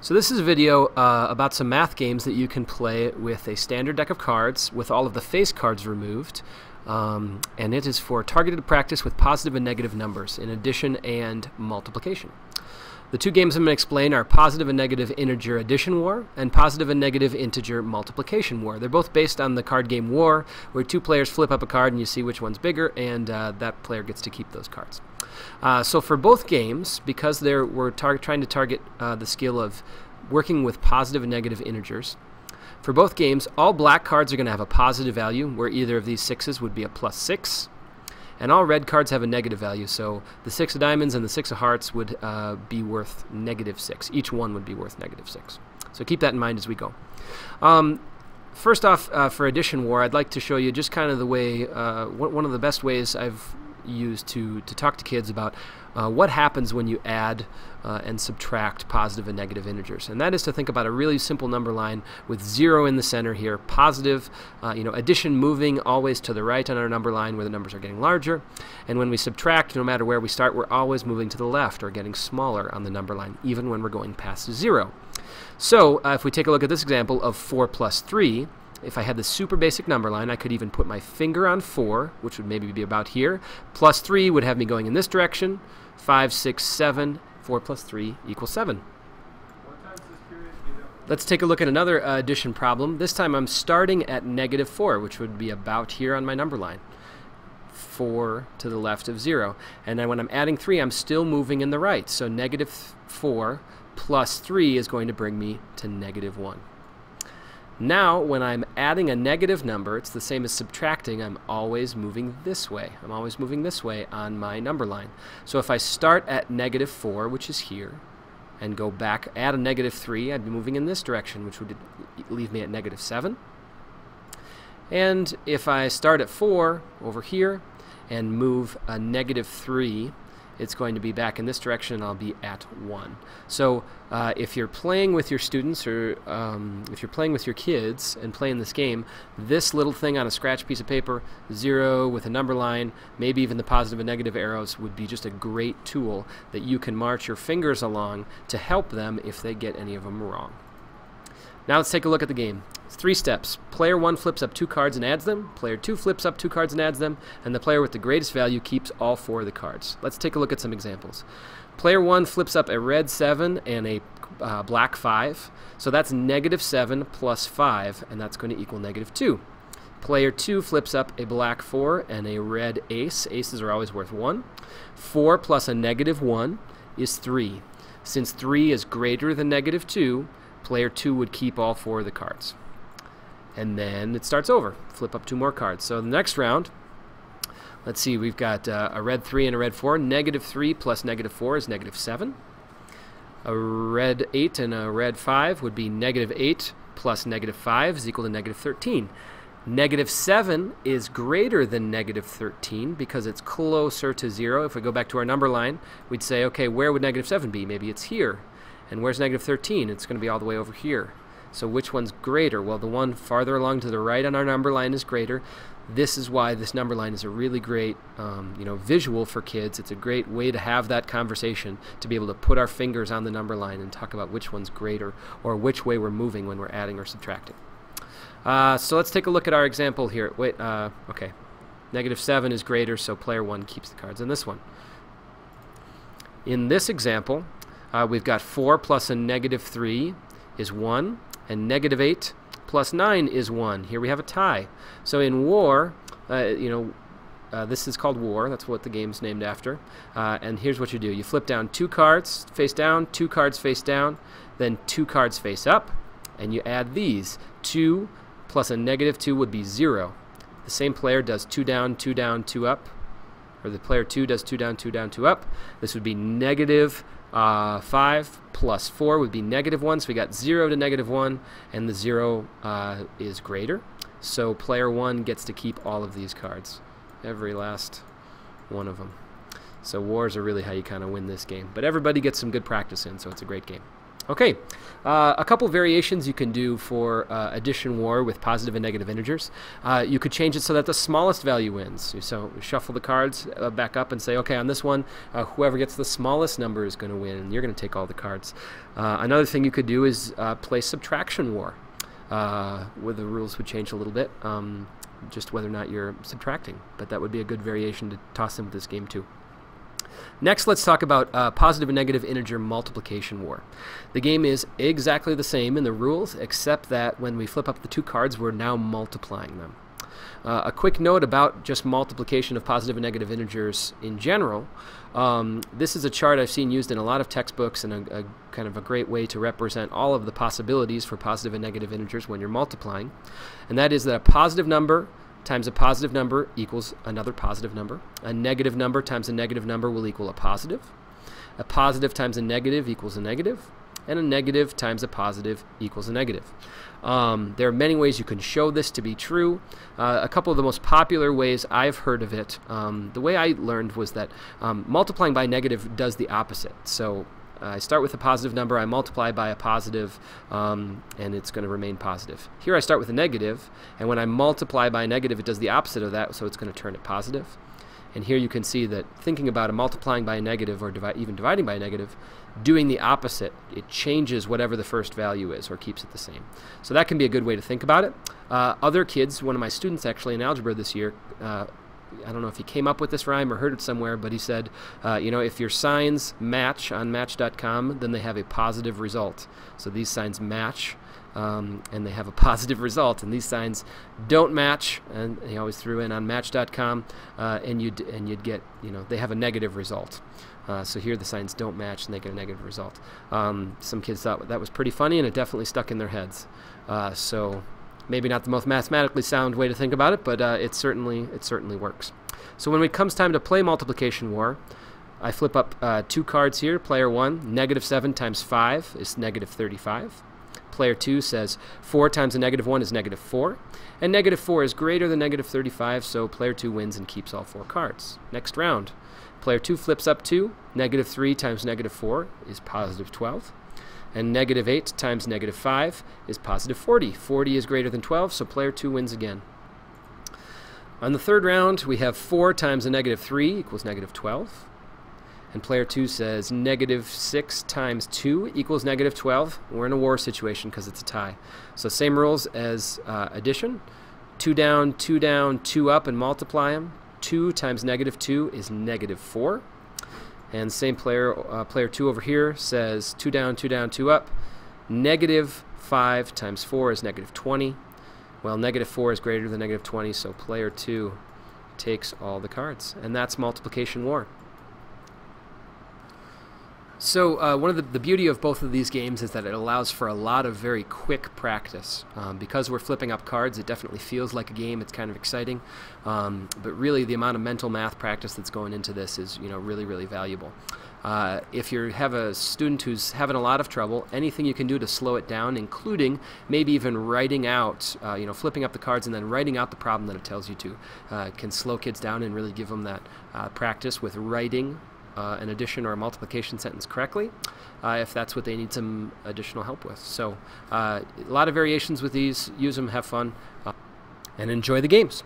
So this is a video uh, about some math games that you can play with a standard deck of cards with all of the face cards removed. Um, and it is for targeted practice with positive and negative numbers in addition and multiplication. The two games I'm going to explain are positive and negative integer addition war and positive and negative integer multiplication war. They're both based on the card game War, where two players flip up a card and you see which one's bigger, and uh, that player gets to keep those cards. Uh, so for both games, because they're, we're trying to target uh, the skill of working with positive and negative integers, for both games, all black cards are going to have a positive value, where either of these sixes would be a plus six, and all red cards have a negative value, so the six of diamonds and the six of hearts would uh, be worth negative six. Each one would be worth negative six. So keep that in mind as we go. Um, first off, uh, for Addition War, I'd like to show you just kind of the way, uh, one of the best ways I've used to, to talk to kids about uh, what happens when you add uh, and subtract positive and negative integers. And that is to think about a really simple number line with zero in the center here, positive, uh, you know, addition moving always to the right on our number line where the numbers are getting larger. And when we subtract, no matter where we start, we're always moving to the left or getting smaller on the number line, even when we're going past zero. So uh, if we take a look at this example of 4 plus 3, if I had the super basic number line, I could even put my finger on 4, which would maybe be about here. Plus 3 would have me going in this direction. 5, 6, 7. 4 plus 3 equals 7. Let's take a look at another uh, addition problem. This time I'm starting at negative 4, which would be about here on my number line. 4 to the left of 0. And then when I'm adding 3, I'm still moving in the right. So negative 4 plus 3 is going to bring me to negative 1. Now, when I'm adding a negative number, it's the same as subtracting. I'm always moving this way. I'm always moving this way on my number line. So if I start at negative 4, which is here, and go back, add a negative 3, I'd be moving in this direction, which would leave me at negative 7. And if I start at 4 over here and move a negative 3 it's going to be back in this direction and I'll be at 1. So uh, if you're playing with your students or um, if you're playing with your kids and playing this game, this little thing on a scratch piece of paper, 0 with a number line, maybe even the positive and negative arrows would be just a great tool that you can march your fingers along to help them if they get any of them wrong. Now let's take a look at the game. Three steps. Player 1 flips up two cards and adds them. Player 2 flips up two cards and adds them. And the player with the greatest value keeps all four of the cards. Let's take a look at some examples. Player 1 flips up a red 7 and a uh, black 5. So that's negative 7 plus 5, and that's going to equal negative 2. Player 2 flips up a black 4 and a red ace. Aces are always worth 1. 4 plus a negative 1 is 3. Since 3 is greater than negative 2, player 2 would keep all four of the cards and then it starts over. Flip up two more cards. So the next round, let's see, we've got uh, a red 3 and a red 4. Negative 3 plus negative 4 is negative 7. A red 8 and a red 5 would be negative 8 plus negative 5 is equal to negative 13. Negative 7 is greater than negative 13 because it's closer to 0. If we go back to our number line, we'd say, okay, where would negative 7 be? Maybe it's here. And where's negative 13? It's going to be all the way over here. So which one's greater? Well, the one farther along to the right on our number line is greater. This is why this number line is a really great, um, you know, visual for kids. It's a great way to have that conversation, to be able to put our fingers on the number line and talk about which one's greater or which way we're moving when we're adding or subtracting. Uh, so let's take a look at our example here. Wait, uh, okay. Negative 7 is greater, so player 1 keeps the cards in this one. In this example, uh, we've got 4 plus a negative 3 is 1 and negative 8 plus 9 is 1. Here we have a tie. So in war, uh, you know, uh, this is called War. That's what the game's named after. Uh, and here's what you do. You flip down two cards face down, two cards face down, then two cards face up, and you add these. 2 plus a negative 2 would be 0. The same player does 2 down, 2 down, 2 up. Or the player 2 does 2 down, 2 down, 2 up. This would be negative uh, 5 plus 4 would be negative 1, so we got 0 to negative 1, and the 0 uh, is greater. So player 1 gets to keep all of these cards, every last one of them. So wars are really how you kind of win this game. But everybody gets some good practice in, so it's a great game. Okay, uh, a couple variations you can do for uh, addition war with positive and negative integers. Uh, you could change it so that the smallest value wins. So shuffle the cards uh, back up and say, okay, on this one, uh, whoever gets the smallest number is going to win, and you're going to take all the cards. Uh, another thing you could do is play subtraction war, where the rules would change a little bit, um, just whether or not you're subtracting. But that would be a good variation to toss in with this game too. Next, let's talk about uh, positive and negative integer multiplication war. The game is exactly the same in the rules, except that when we flip up the two cards, we're now multiplying them. Uh, a quick note about just multiplication of positive and negative integers in general. Um, this is a chart I've seen used in a lot of textbooks and a, a, kind of a great way to represent all of the possibilities for positive and negative integers when you're multiplying. And that is that a positive number times a positive number equals another positive number. A negative number times a negative number will equal a positive. A positive times a negative equals a negative. And a negative times a positive equals a negative. Um, there are many ways you can show this to be true. Uh, a couple of the most popular ways I've heard of it, um, the way I learned was that um, multiplying by negative does the opposite. So I start with a positive number, I multiply by a positive, um, and it's going to remain positive. Here I start with a negative, and when I multiply by a negative, it does the opposite of that, so it's going to turn it positive. And here you can see that thinking about a multiplying by a negative or divi even dividing by a negative, doing the opposite, it changes whatever the first value is or keeps it the same. So that can be a good way to think about it. Uh, other kids, one of my students actually in algebra this year, uh, I don't know if he came up with this rhyme or heard it somewhere, but he said, uh, you know, if your signs match on Match.com, then they have a positive result. So these signs match, um, and they have a positive result. And these signs don't match, and he always threw in on Match.com, uh, and you'd and you'd get, you know, they have a negative result. Uh, so here the signs don't match, and they get a negative result. Um, some kids thought that was pretty funny, and it definitely stuck in their heads. Uh, so Maybe not the most mathematically sound way to think about it, but uh, it certainly it certainly works. So when it comes time to play multiplication war, I flip up uh, two cards here. Player one, negative seven times five is negative 35. Player two says four times a negative one is negative four, and negative four is greater than negative 35, so player two wins and keeps all four cards. Next round, player two flips up two. Negative three times negative four is positive 12. And negative 8 times negative 5 is positive 40. 40 is greater than 12, so player 2 wins again. On the third round, we have 4 times a negative 3 equals negative 12. And player 2 says negative 6 times 2 equals negative 12. We're in a war situation because it's a tie. So same rules as uh, addition. 2 down, 2 down, 2 up, and multiply them. 2 times negative 2 is negative 4. And same player, uh, player 2 over here says 2 down, 2 down, 2 up. Negative 5 times 4 is negative 20. Well, negative 4 is greater than negative 20, so player 2 takes all the cards. And that's multiplication war. So uh, one of the, the beauty of both of these games is that it allows for a lot of very quick practice. Um, because we're flipping up cards, it definitely feels like a game. It's kind of exciting, um, but really the amount of mental math practice that's going into this is you know really really valuable. Uh, if you have a student who's having a lot of trouble, anything you can do to slow it down, including maybe even writing out, uh, you know, flipping up the cards and then writing out the problem that it tells you to, uh, can slow kids down and really give them that uh, practice with writing uh, an addition or a multiplication sentence correctly uh, if that's what they need some additional help with. So uh, a lot of variations with these. Use them, have fun, uh, and enjoy the games.